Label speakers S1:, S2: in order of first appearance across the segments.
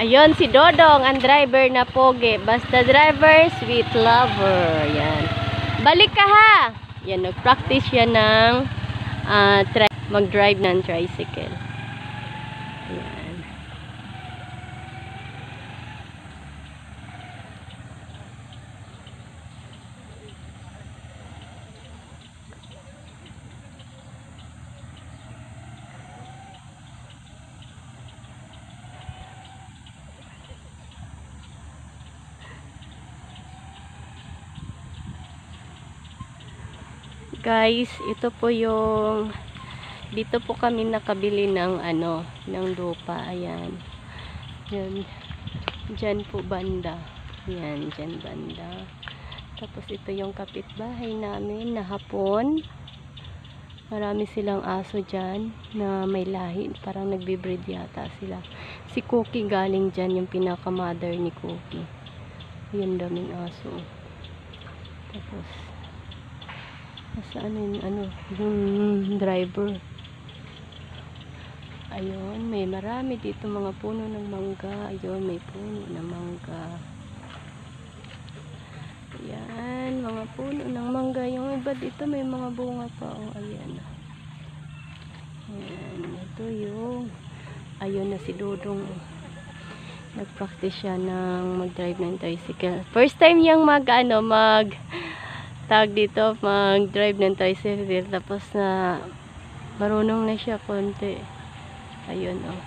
S1: Ayun, si Dodong, ang driver na pogi. Basta driver, sweet lover. Yan. Balik ka ha! Yan, nag-practice siya ng tri- mag-drive ng tricycle. Guys, ito po yung dito po kami nakabili ng ano, ng lupa. Ayan. Yan. Diyan po banda. Yan, diyan banda. Tapos ito yung kapitbahay namin na hapon. Marami silang aso dyan na may lahi. Parang nagbe-breed yata sila. Si Cookie galing dyan, yung pinaka-mother ni Cookie. Yan daming aso. Tapos, Nasaan yung ano, yung driver. Ayun, may marami dito mga puno ng mangga. Ayun, may puno ng mangga. Ayan, mga puno ng mangga. Yung iba dito may mga bunga pa. Oh, ayan. Ayan, ito yung ayun na si Dodong. Nag-practice siya ng mag-drive ng tricycle. First time niyang mag, ano, mag tag dito mag-drive ng tricycle tapos na marunong na siya konti ayun oh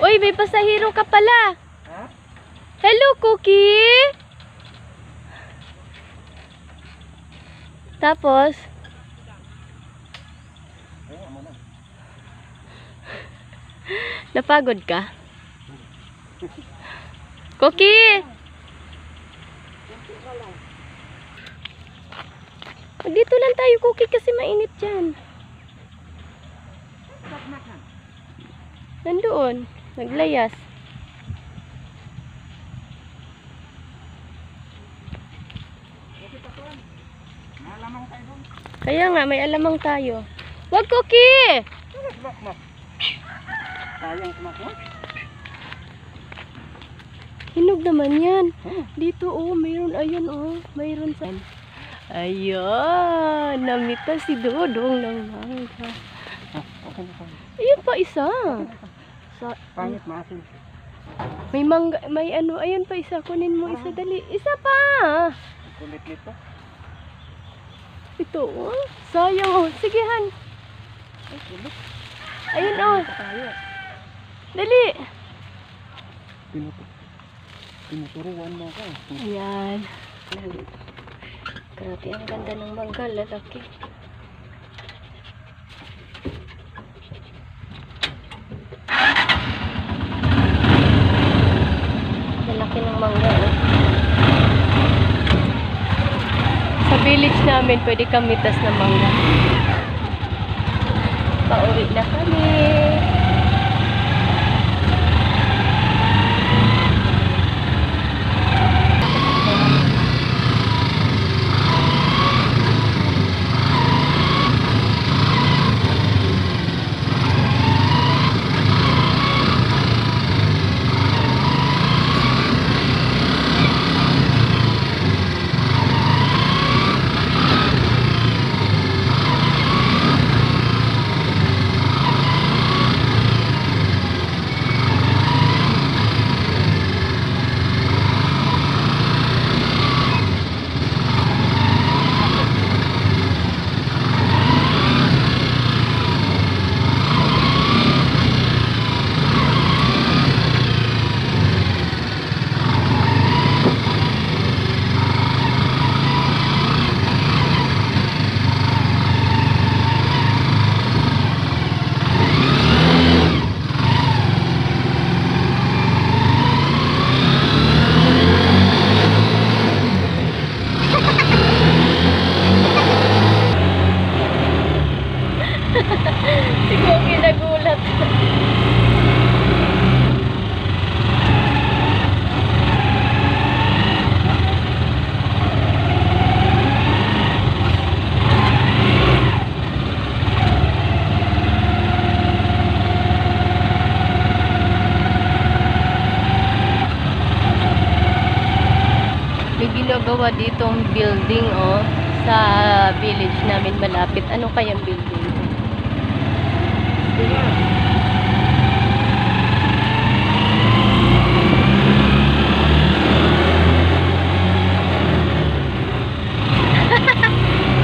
S1: Uy, may pasahero ka pala. Hello, Cookie! Tapos, napagod ka? Cookie! Dito lang tayo, Cookie, kasi mainit dyan. Nandoon, naglayas.
S2: Malamang tayo doon.
S1: Kaya nga, may alamang tayo. Wag, Cookie!
S2: Sumakmak. Sayang sumakmak.
S1: Hinog naman yan.
S2: Hmm.
S1: Dito, oh, mayroon, ayun, oh, mayroon sa... Ayan, namita si Dodong ng mangga.
S2: Okay na tayo.
S1: Ayun pa isa. Sa,
S2: Pangit maasin.
S1: may mangga, may ano, ayun pa isa. Kunin mo isa, dali. Isa pa!
S2: Kulit nito.
S1: Ito, oh. Sayang, oh. Sige, Han. Ayun, oh. Dali.
S2: Pinutu Pinuturuan mo ako.
S1: Ayan. Grabe, ang ganda ng mangga, lalaki. Lalaki ng mangga, oh. Sa village namin, pwede kang mitas ng mangga. Pauwi na kami. Ginagawa ditong building oh sa village namin malapit. Ano kayang building?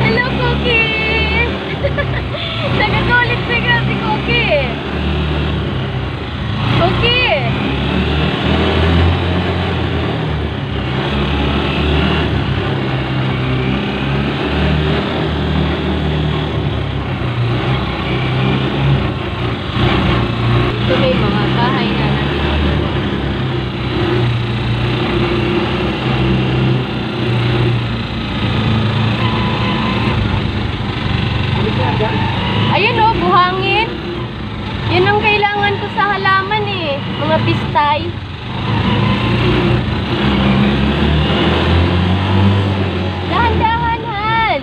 S1: Hello, Cookie! Nagagalit bigla si Cookie. Cookie! Ito may mga bahay na natin. Ayan oh, buhangin. Yan ang kailangan ko sa halaman eh. Mga. Dahan-dahan, Han.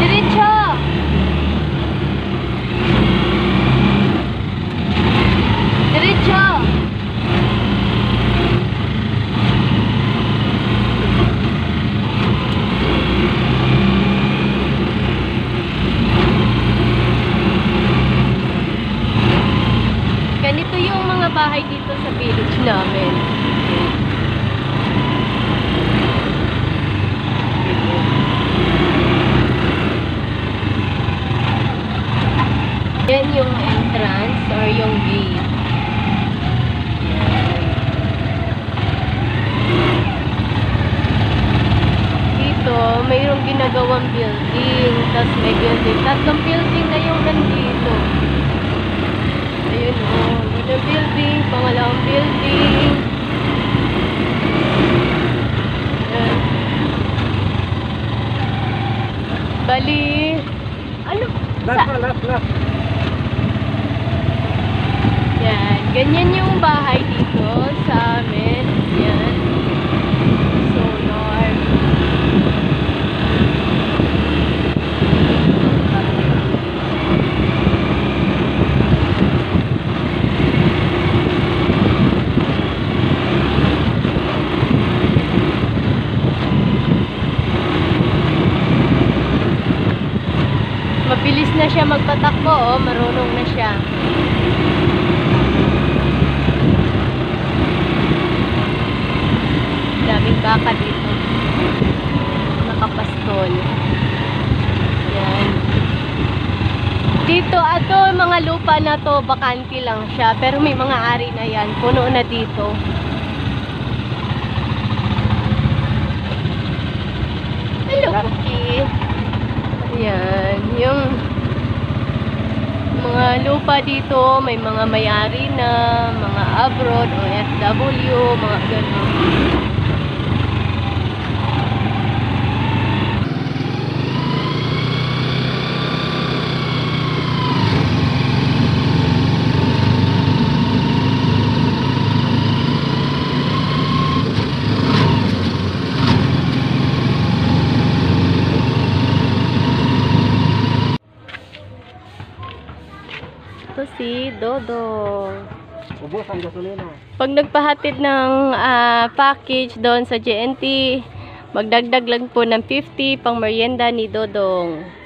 S1: Diretso. Diretso. Ganito yung mga bahay dito sa village namin. Yan yung entrance or yung gate. Dito, mayroong ginagawang building. Tapos may building. Tatlong building na yung nandito. Ayun o. Oh, unang building, pangalawang building. Ayan. Bali, ano?
S2: Last na, last, last.
S1: Yan. Ganyan yung bahay dito sa amin. Magpatakbo, oh. Marunong na siya. daming baka dito. Nakapastol. Yan. Dito, ato, mga lupa na to, bakante lang siya. Pero may mga ari na yan. Puno na dito. Hello, Cookie. Ayan. Yung mga lupa dito, may mga may-ari na, mga abroad o FW, mga ganun. Si Dodo.
S2: Ubos ang gasolina.
S1: Pag nagpahatid ng ah, package doon sa JNT, magdagdag lang po ng 50 pang merienda ni Dodong.